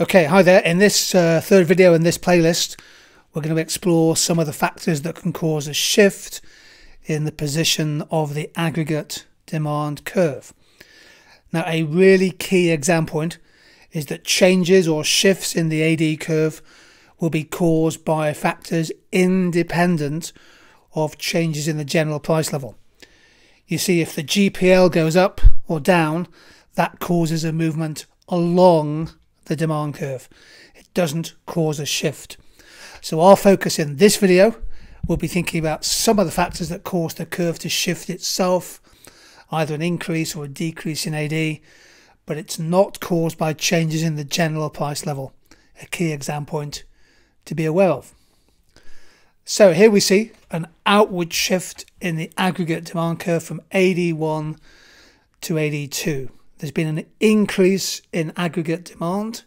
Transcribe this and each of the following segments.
Okay, hi there. In this uh, third video in this playlist, we're going to explore some of the factors that can cause a shift in the position of the aggregate demand curve. Now, a really key exam point is that changes or shifts in the AD curve will be caused by factors independent of changes in the general price level. You see, if the GPL goes up or down, that causes a movement along the demand curve. It doesn't cause a shift. So our focus in this video will be thinking about some of the factors that cause the curve to shift itself, either an increase or a decrease in AD, but it's not caused by changes in the general price level, a key exam point to be aware of. So here we see an outward shift in the aggregate demand curve from AD1 to AD2 there's been an increase in aggregate demand,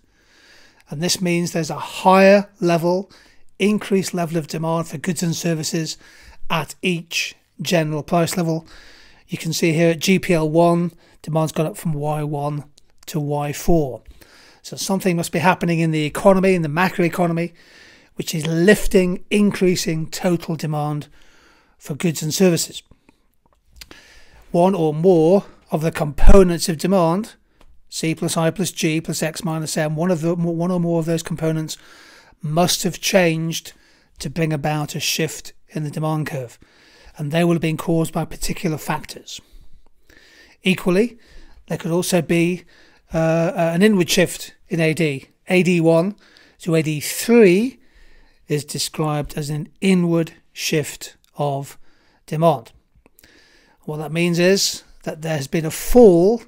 and this means there's a higher level, increased level of demand for goods and services at each general price level. You can see here at GPL1, demand's gone up from Y1 to Y4. So something must be happening in the economy, in the macroeconomy, which is lifting, increasing total demand for goods and services. One or more of the components of demand, C plus I plus G plus X minus M, one of the one or more of those components must have changed to bring about a shift in the demand curve, and they will have been caused by particular factors. Equally, there could also be uh, an inward shift in AD. AD1 to AD3 is described as an inward shift of demand. What that means is that there has been a fall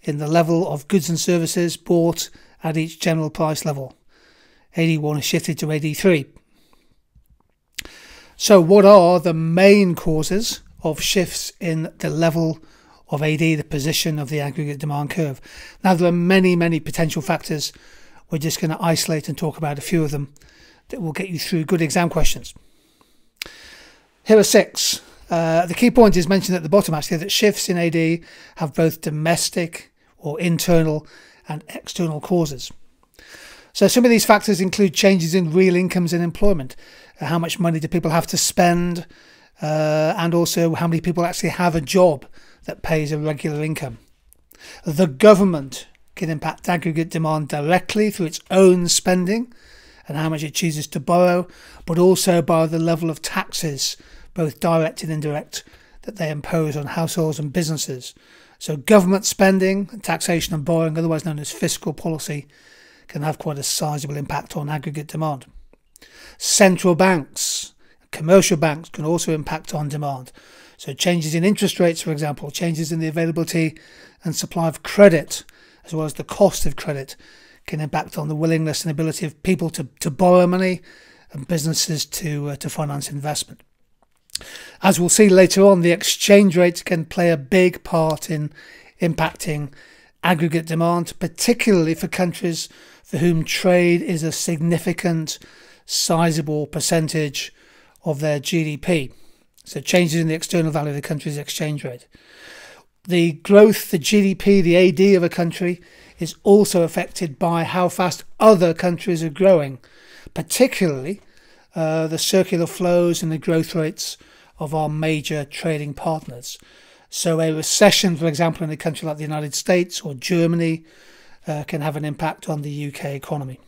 in the level of goods and services bought at each general price level. AD1 has shifted to AD3. So, what are the main causes of shifts in the level of AD, the position of the aggregate demand curve? Now, there are many, many potential factors. We're just going to isolate and talk about a few of them that will get you through good exam questions. Here are six. Uh, the key point is mentioned at the bottom actually that shifts in AD have both domestic or internal and external causes. So some of these factors include changes in real incomes and employment. Uh, how much money do people have to spend? Uh, and also how many people actually have a job that pays a regular income. The government can impact aggregate demand directly through its own spending and how much it chooses to borrow, but also by the level of taxes both direct and indirect, that they impose on households and businesses. So, government spending, taxation, and borrowing, otherwise known as fiscal policy, can have quite a sizable impact on aggregate demand. Central banks, commercial banks can also impact on demand. So, changes in interest rates, for example, changes in the availability and supply of credit, as well as the cost of credit, can impact on the willingness and ability of people to, to borrow money and businesses to, uh, to finance investment. As we'll see later on, the exchange rate can play a big part in impacting aggregate demand, particularly for countries for whom trade is a significant, sizable percentage of their GDP. So, changes in the external value of the country's exchange rate. The growth, the GDP, the AD of a country is also affected by how fast other countries are growing, particularly uh, the circular flows and the growth rates of our major trading partners. So, a recession, for example, in a country like the United States or Germany, uh, can have an impact on the UK economy.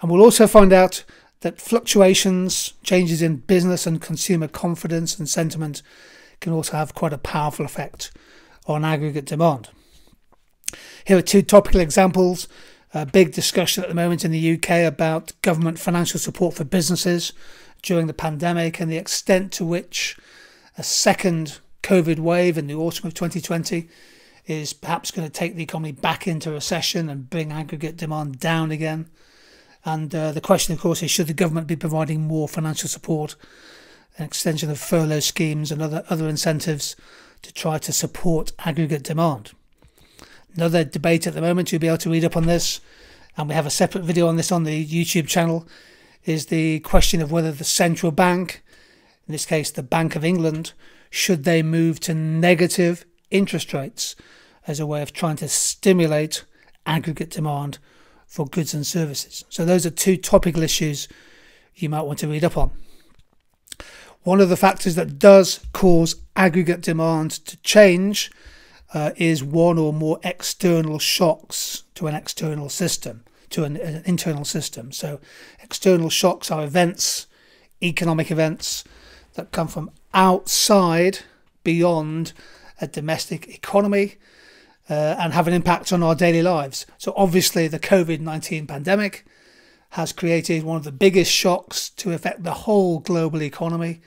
And we'll also find out that fluctuations, changes in business and consumer confidence and sentiment can also have quite a powerful effect on aggregate demand. Here are two topical examples. A big discussion at the moment in the UK about government financial support for businesses during the pandemic and the extent to which a second COVID wave in the autumn of 2020 is perhaps going to take the economy back into recession and bring aggregate demand down again. And uh, the question, of course, is should the government be providing more financial support, an extension of furlough schemes and other, other incentives to try to support aggregate demand? Another debate at the moment, you'll be able to read up on this, and we have a separate video on this on the YouTube channel is the question of whether the central bank, in this case the Bank of England, should they move to negative interest rates as a way of trying to stimulate aggregate demand for goods and services. So those are two topical issues you might want to read up on. One of the factors that does cause aggregate demand to change uh, is one or more external shocks to an external system, to an, an internal system. So external shocks are events, economic events that come from outside, beyond a domestic economy uh, and have an impact on our daily lives. So, obviously, the COVID 19 pandemic has created one of the biggest shocks to affect the whole global economy.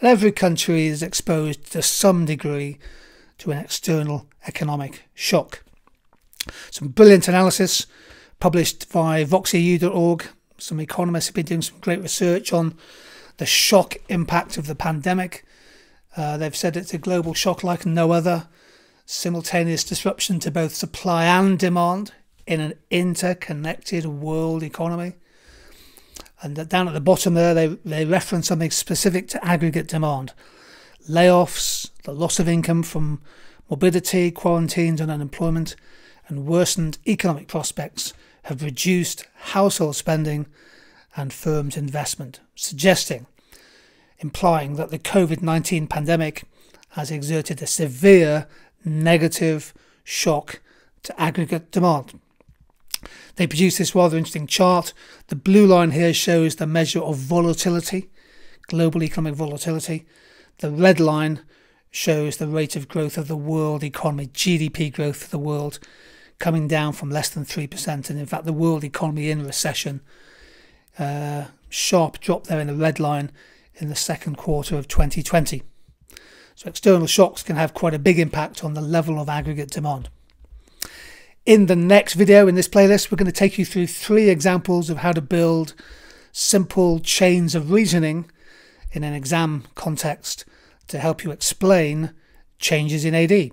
And every country is exposed to some degree to an external economic shock. Some brilliant analysis published by voxeu.org. Some economists have been doing some great research on the shock impact of the pandemic. Uh, they've said it's a global shock like no other simultaneous disruption to both supply and demand in an interconnected world economy. And down at the bottom there, they, they reference something specific to aggregate demand layoffs, the loss of income from morbidity, quarantines, and unemployment, and worsened economic prospects have reduced household spending and firms' investment, suggesting, implying that the COVID 19 pandemic has exerted a severe negative shock to aggregate demand. They produce this rather interesting chart. The blue line here shows the measure of volatility, global economic volatility. The red line shows the rate of growth of the world economy, GDP growth of the world, coming down from less than 3%. And in fact, the world economy in recession, uh, sharp drop there in the red line in the second quarter of 2020. So external shocks can have quite a big impact on the level of aggregate demand. In the next video in this playlist, we're going to take you through three examples of how to build simple chains of reasoning in an exam context to help you explain changes in AD.